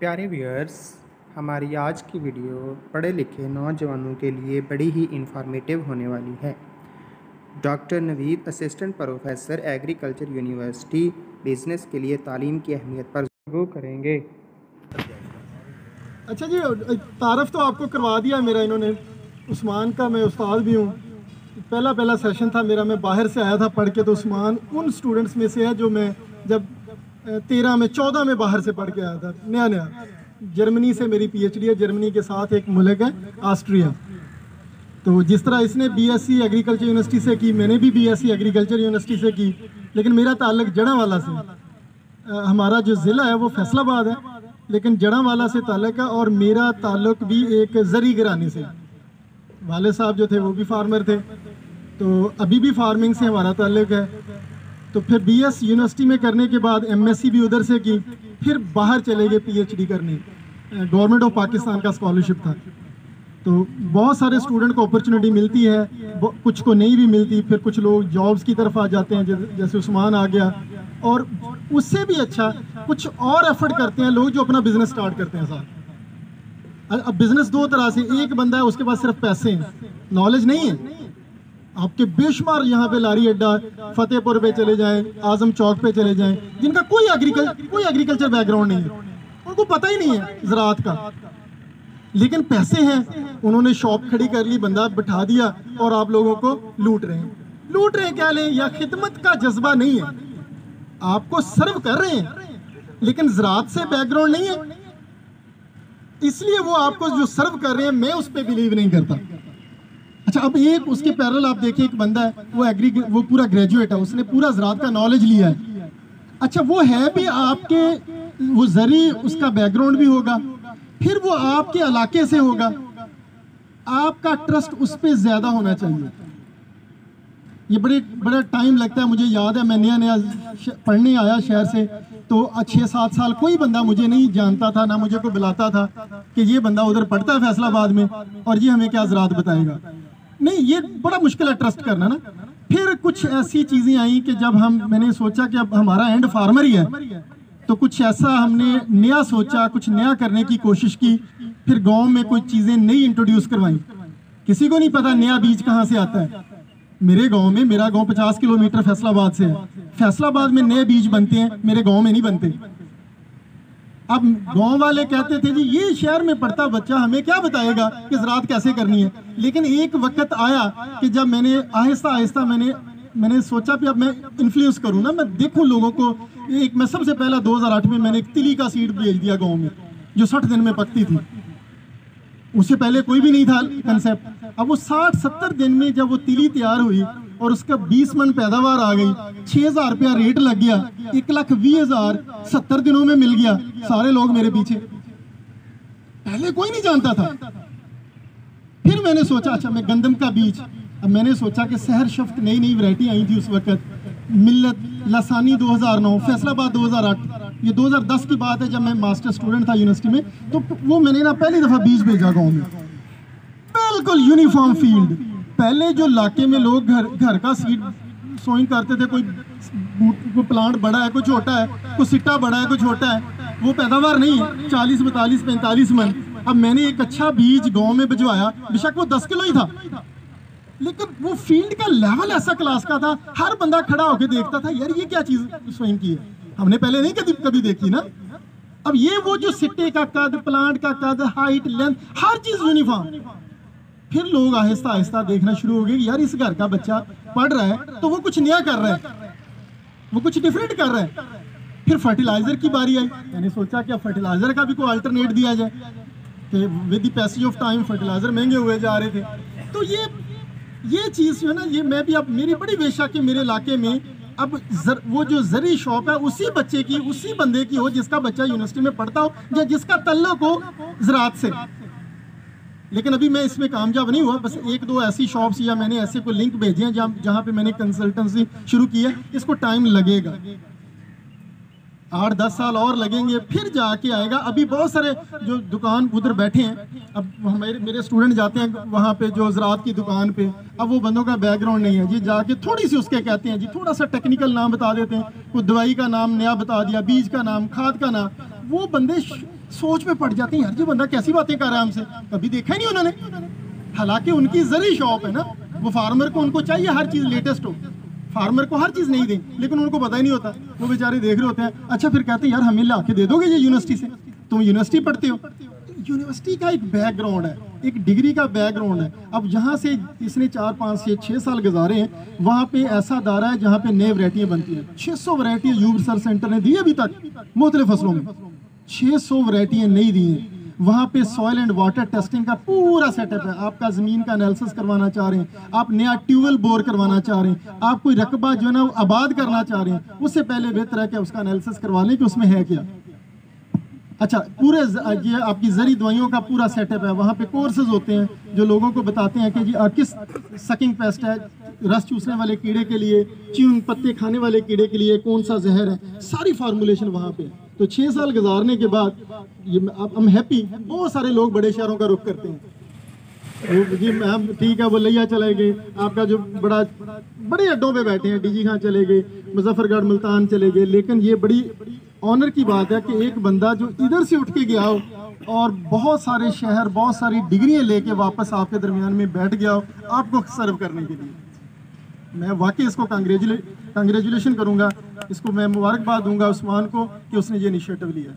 प्यारे व्यूअर्स, हमारी आज की वीडियो पढ़े लिखे नौजवानों के लिए बड़ी ही इंफॉर्मेटिव होने वाली है। Doctor Naveed assistant professor agriculture university business के लिए तालीम की अहमियत पर गुफ्तगू करेंगे। अच्छा जी तारफ़ तो आपको करवा दिया मेरा इन्होंने। उस्मान का मैं उस्ताद भी हूँ। पहला पहला सेशन था मेरा, मैं बाहर से आया था पढ़ के तो उस्मान उन स्टूडेंट्स में से है जो मैं जब तेरह में, चौदह में बाहर से पढ़ के आया था। नया नया। जर्मनी से मेरी पीएचडी है। जर्मनी के साथ एक मुल्क है ऑस्ट्रिया तो जिस तरह इसने बीएससी एग्रीकल्चर यूनिवर्सिटी से की, मैंने भी बीएससी एग्रीकल्चर यूनिवर्सिटी से की, लेकिन मेरा ताल्लुक जड़ा वाला से हमारा जो ज़िला है, वो फैसलाबाद है, लेकिन जड़ा वाला से ताल्लुक है और मेरा ताल्लुक भी एक जरी गिरानी से। वाले साहब जो थे, वो भी फार्मर थे। तो अभी भी फ़ार्मिंग से हमारा ताल्लुक है। तो फिर बीएस यूनिवर्सिटी में करने के बाद एमएससी भी उधर से की, फिर बाहर चले गए पीएचडी करने। गवर्नमेंट ऑफ़ पाकिस्तान का स्कॉलरशिप था। तो बहुत सारे स्टूडेंट को अपॉर्चुनिटी मिलती है कुछ को नहीं भी मिलती, फिर कुछ लोग जॉब्स की तरफ़ आ जाते हैं, जैसे उस्मान आ गया। और उससे भी अच्छा कुछ और एफर्ट करते हैं लोग जो अपना बिज़नेस स्टार्ट करते हैं साथ। अब बिज़नेस दो तरह से, एक बंदा है, उसके पास सिर्फ़ पैसे हैं। नॉलेज नहीं है। आपके बेशुमार यहाँ पे लारी अड्डा, फतेहपुर पे चले जाएँ, आज़म चौक पे चले जाएँ, जिनका कोई एग्रीकल्चर कोई एग्रीकल्चर बैकग्राउंड नहीं है। उनको पता ही नहीं है ज़रात का। लेकिन पैसे हैं, उन्होंने शॉप खड़ी कर ली, बंदा बिठा दिया और आप लोगों को लूट रहे हैं। लूट रहे हैं क्या लें? या खिदमत का जज्बा नहीं है। आपको सर्व कर रहे हैं, लेकिन ज़रात से बैकग्राउंड नहीं है। इसलिए वो आपको जो सर्व कर रहे हैं, मैं उस पर बिलीव नहीं करता। अच्छा अब एक उसके पैरल आप देखिए, एक बंदा है, वो एग्री वो पूरा ग्रेजुएट है, उसने पूरा ज़रात का नॉलेज लिया है। अच्छा वो है भी आपके, वो जरी, उसका बैकग्राउंड भी होगा, फिर वो आपके इलाके से होगा। आपका ट्रस्ट उस पर ज़्यादा होना चाहिए। ये बड़े, बड़ा टाइम लगता है, मुझे याद है, मैं नया नया पढ़ने आया शहर से तो छः सात साल कोई बंदा मुझे नहीं जानता था, ना मुझे को बुलाता था कि ये बंदा उधर पढ़ता है फैसलाबाद में, और ये हमें क्या ज़रात बताएगा। नहीं, ये बड़ा मुश्किल है ट्रस्ट करना ना। फिर कुछ ऐसी चीज़ें आई कि जब हम, मैंने सोचा कि अब हमारा एंड फार्मर ही है तो कुछ ऐसा हमने नया सोचा, कुछ नया करने की कोशिश की, फिर गाँव में कुछ चीज़ें नई इंट्रोड्यूस करवाई। किसी को नहीं पता नया बीज कहाँ से आता है। मेरे गाँव में, मेरा गाँव 50 किलोमीटर फैसलाबाद से है। फैसलाबाद में नए बीज बनते हैं, मेरे गाँव में नहीं बनते। अब गाँव वाले कहते थे जी, ये शहर में पढ़ता बच्चा हमें क्या बताएगा कि ज़रात कैसे करनी है? लेकिन एक वक्त आया कि जब मैंने आहिस्ता आहिस्ता मैंने मैंने सोचा कि अब मैं इन्फ्लुएंस करूँ ना, मैं देखूँ लोगों को। एक, मैं सबसे पहला 2008 में मैंने एक तिली का सीड भेज दिया गाँव में, जो साठ दिन में पकती थी। उससे पहले कोई भी नहीं था कंसेप्ट अब वो साठ, सत्तर दिन में जब वो तिली तैयार हुई और उसका बीस मन पैदावार आ गई, छह हज़ार रुपया रेट लग गया, एक लाख बीस हज़ार सत्तर दिनों में मिल गया। सारे लोग मेरे पीछे। पहले कोई नहीं जानता था। फिर मैंने सोचा अच्छा मैं गंदम का बीज। अब मैंने सोचा कि शहर शफ्त नई नई वैरायटी आई थी उस वक्त। मिल्लत, लसानी 2009 फैसलाबाद 2008 ये 2010 की बात है जब मैं मास्टर स्टूडेंट था यूनिवर्सिटी में तो वो मैंने ना पहली दफ़ा बीज भेजा गाँव में। बिल्कुल यूनिफॉर्म फ़ील्ड। पहले जो इलाके में लोग घर घर का सीड सोइंग करते थे, कोई कोई प्लांट बड़ा है, कोई छोटा है, कोई सिट्टा बड़ा है, कोई छोटा है वो पैदावार नहीं, चालीस, बैतालीस, पैंतालीस मन। अब मैंने एक अच्छा बीज गाँव में भिजवाया, बेशक वो दस किलो ही था। लेकिन वो फ़ील्ड का लेवल ऐसा क्लास का था, हर बंदा खड़ा होकर देखता था, यार, ये क्या चीज़ स्वयं की है? हमने पहले नहीं कभी कभी देखी ना? अब ये वो जो सिट्टे का कद प्लांट का कद हाइट लेंथ हर चीज़ यूनिफॉर्म फिर लोग आहिस्ता आहिस्ता देखना शुरू हो गए यार, इस घर का बच्चा पढ़ रहा है तो वो कुछ नया कर रहा है। वो कुछ डिफरेंट कर रहा है। फिर फर्टिलाइज़र की बारी आई। मैंने सोचा कि अब फर्टिलाइज़र का भी कोई अल्टरनेट दिया जाए। कि with the passage of time fertiliser महँगे हुए जा रहे थे। तो ये ये चीज़ जो है ना ये मैं भी अब मेरी बड़ी बेशा कि मेरे इलाके में। अब जर, वो जो जरी शॉप है उसी बच्चे की उसी बंदे की हो जिसका बच्चा यूनिवर्सिटी में पढ़ता हो या जिसका तल्लक हो ज़रात से। लेकिन अभी मैं इसमें कामयाब नहीं हुआ। बस एक दो ऐसी शॉप्स या मैंने ऐसे कोई लिंक भेजे हैं जहाँ जहाँ पे मैंने कंसल्टेंसी शुरू की है। इसको टाइम लगेगा। आठ दस साल और लगेंगे, फिर जाके आएगा। अभी बहुत सारे जो दुकान उधर बैठे हैं, अब हमारे मेरे स्टूडेंट जाते हैं वहाँ पे जो ज़रात की दुकान पे। अब वो बंदों का बैकग्राउंड नहीं है। जी, जाके थोड़ी सी उसके कहते हैं, जी, थोड़ा सा टेक्निकल नाम बता देते हैं। कोई दवाई का नाम, नया बता दिया, बीज का नाम, खाद का नाम। वो बंदे सोच में पड़ जाते हैं, यार, ये बंदा कैसी बातें कर रहा है हमसे? कभी देखा नहीं उन्होंने। हालाँकि उनकी जरी शॉप है ना, वो फार्मर को उनको चाहिए हर चीज़ लेटेस्ट हो। फार्मर को हर चीज़ नहीं दें, लेकिन उनको पता ही नहीं होता। वो बेचारे देख रहे होते हैं अच्छा फिर कहते हैं, यार, हमें ला के दे दोगे ये यूनिवर्सिटी से? तुम यूनिवर्सिटी पढ़ते हो? यूनिवर्सिटी का एक बैकग्राउंड है, एक डिग्री का बैकग्राउंड है। अब यहाँ से इसने चार, पाँच से छः साल गुजारे हैं, वहाँ पे ऐसा दारा है जहाँ पे नए वरायटियाँ बनती हैं। 600 वरायटियाँ यूब रिसर्च सेंटर ने दी अभी तक मुख्तलिफ़ फ़सलों में। 600 वरायटियाँ नहीं दी हैं। वहाँ पे सॉइल एंड वाटर टेस्टिंग का पूरा सेटअप है। आपका ज़मीन का एनालिसिस करवाना चाह रहे हैं, आप नया ट्यूबवेल बोर करवाना चाह रहे हैं, आप कोई रकबा जो है ना वो आबाद करना चाह रहे हैं, उससे पहले बेहतर है कि उसका एनालिसिस करवा लें कि उसमें है क्या। अच्छा पूरे ये आपकी जरी दवाइयों का पूरा सेटअप है। वहाँ पे कोर्सेज होते हैं जो लोगों को बताते हैं कि जी किस सकिंग पेस्ट है, रस चूसने वाले कीड़े के लिए च्यून पत्ते खाने वाले कीड़े के लिए कौन सा जहर है। सारी फार्मूलेशन वहाँ पे। है। तो छः साल गुजारने के बाद ये हम हैप्पी बहुत सारे लोग बड़े शहरों का रुख करते हैं। जी मैम ठीक है, वो लिया चले गए। आपका जो बड़ा बड़े अड्डों पे बैठे हैं, डीजी खान चले गए, मुजफ्फरगढ़, मुल्तान चले गए। लेकिन ये बड़ी ऑनर की बात है कि एक बंदा जो इधर से उठ के गया हो और बहुत सारे शहर, बहुत सारी डिग्रियाँ लेके वापस आपके दरमियान में बैठ गया हो, आपको सर्व करने के लिए। मैं वाकई इसको कंग्रेजुलेशन कांग्रेचुलेशन करूँगा। इसको मैं मुबारकबाद दूँगा उस्मान को कि उसने ये इनिशिएटिव लिया।